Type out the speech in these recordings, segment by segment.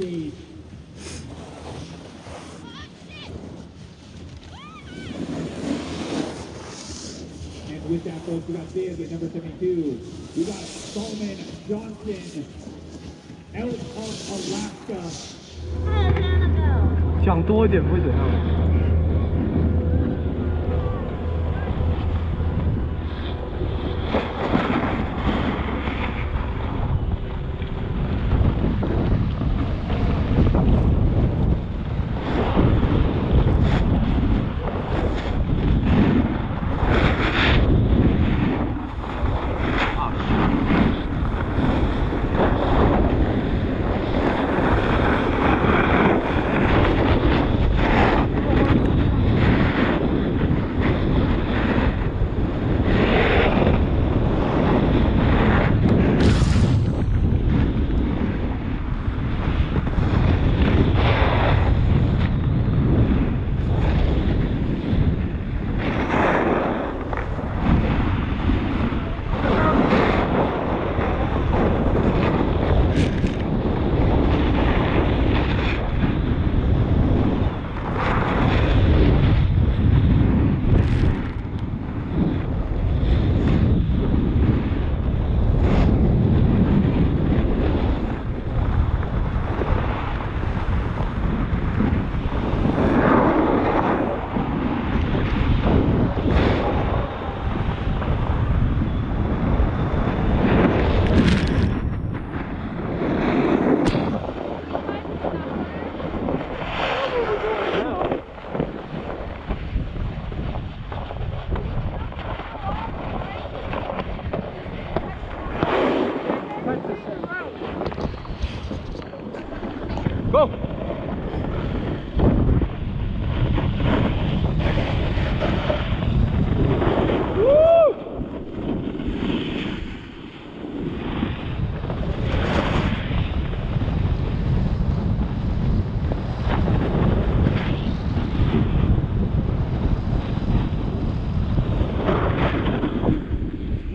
this stage. And with that, folks, we got big at number 72. We got Solomon Johnson out of Alaska. 想多一点会怎样？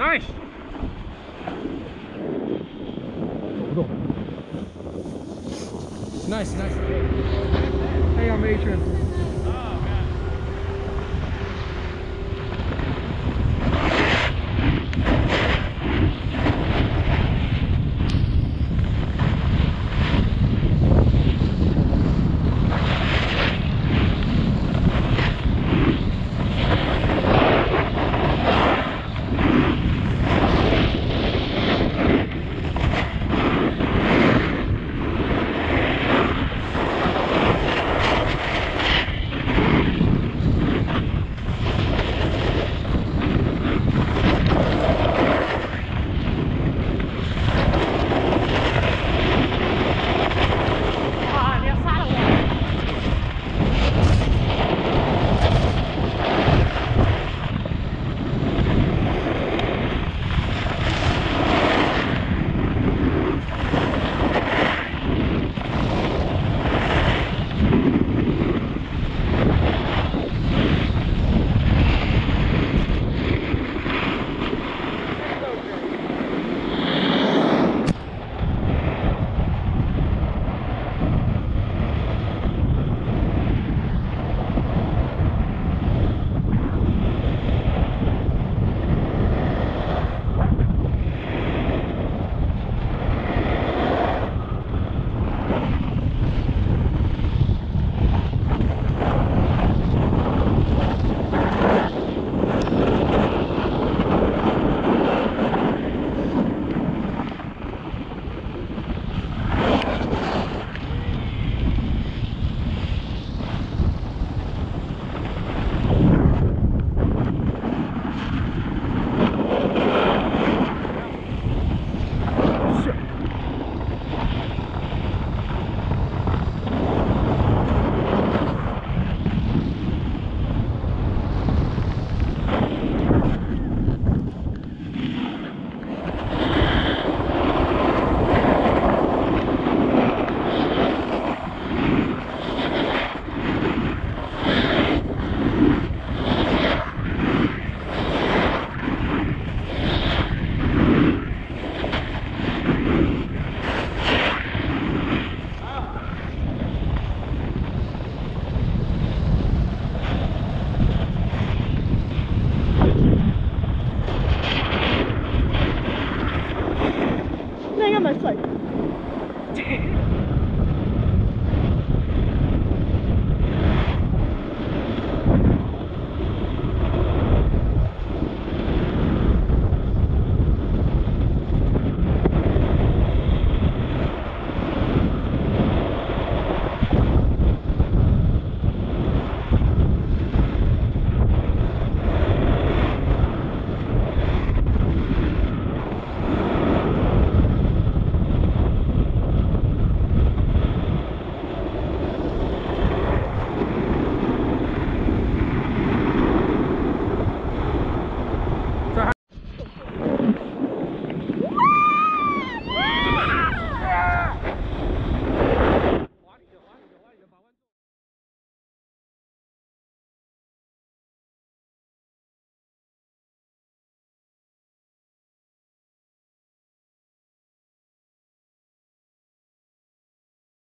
Nice. Go. Nice, nice. Hey, I'm Adrian.